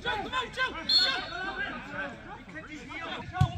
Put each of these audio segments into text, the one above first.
Jump, come on, jump, jump!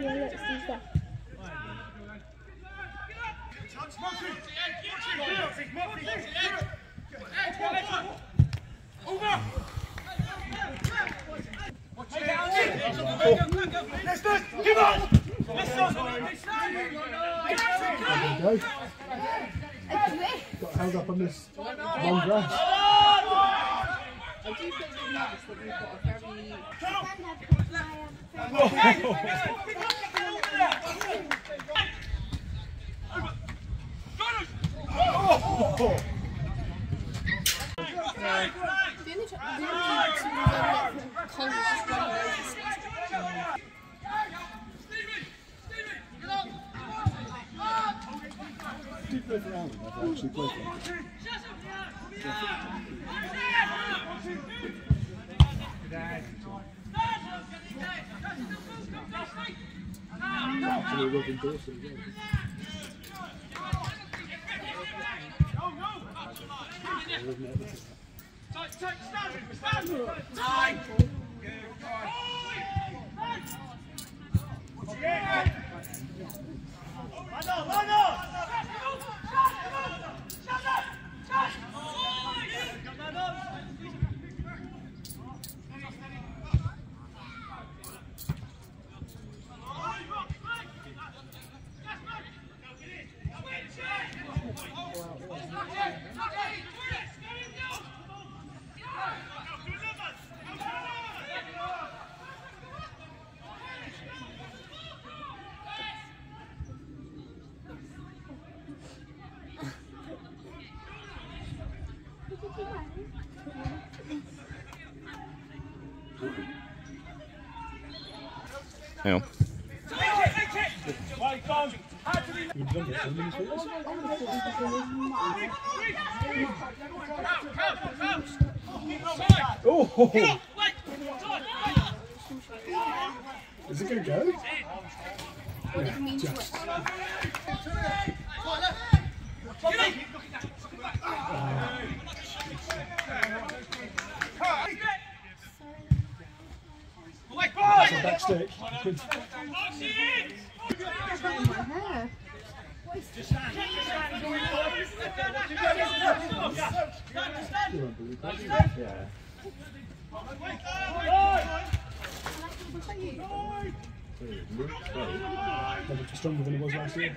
Yeah, let's use that. Go. Got held up on this long grass. I do feel a bit nervous that we've got a very The only time the only time I've seen them get from Collins is running over the Did play. Able to- Hang on. You don't get so many photos? Oh! Is it going to go? What did it stick. My hair. You're. Yeah. Stronger than it was last year.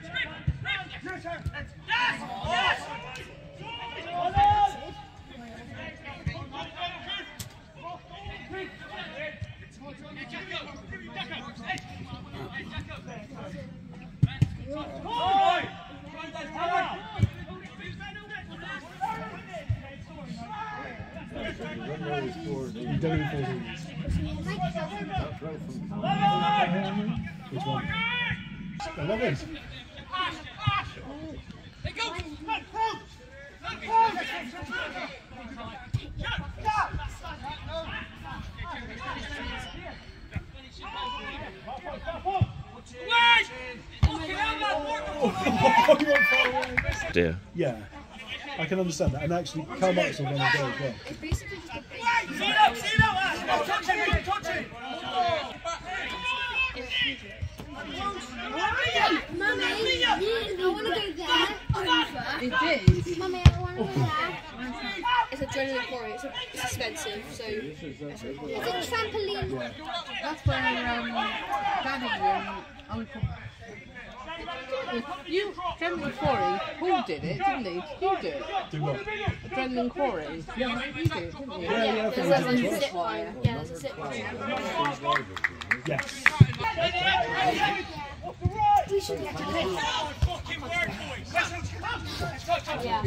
You Which one? Eleven. Dear. Yeah, I can understand that. And actually, Carl Marks will want to go as well. It's adrenaline quarry. It's, it's expensive, so. It's a trampoline. Yeah. That's where um, Danny and Uncle. You, Adrenaline Quarry, Paul did it, didn't he? You do it? Do what? Adrenaline Quarry. Yeah. You did, didn't you? Yeah, yeah. yeah. There's yeah. a zip wire. Yeah, there's a zip wire. Yes. We should have to pay. Yeah.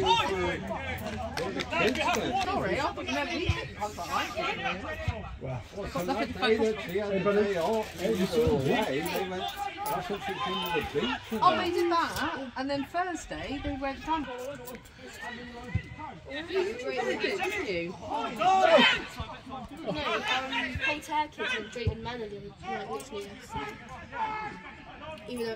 Sorry, I thought you meant we did. I I didn't know. Wow. I've got nothing to focus Hey, buddy. Hey, you saw Oh, they did that, and then Thursday they went down. You did, didn't? No, um, and Drayton Manor like literally. Even though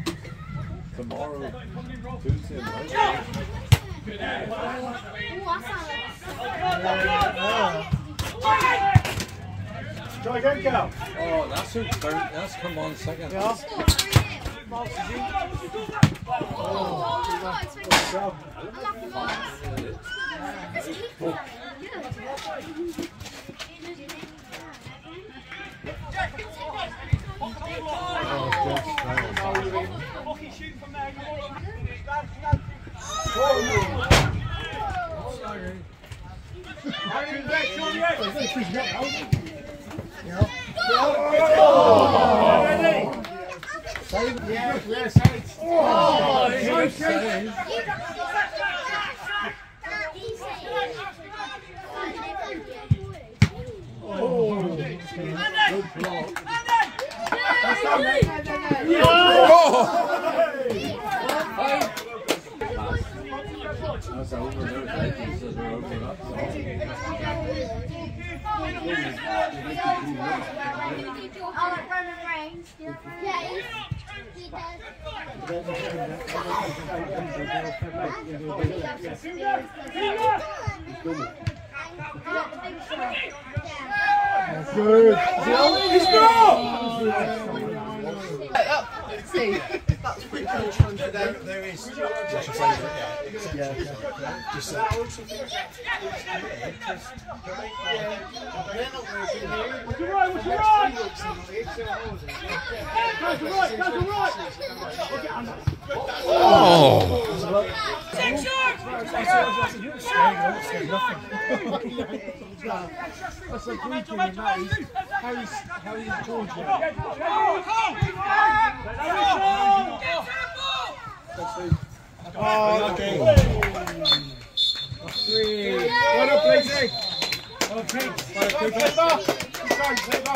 tomorrow, Tuesday, right? Ooh, I found Try again, Cal. Oh, that's a burnt. That's come on second. Cal. That's over there. Vikings says they're open up. Yeah. See, that's pretty cool challenge today. Yeah. Just uh, That's a greeting in that is Harry's, Harry's Georgia. Oh, okay. Three. Well done. Okay. Well, play back. Play.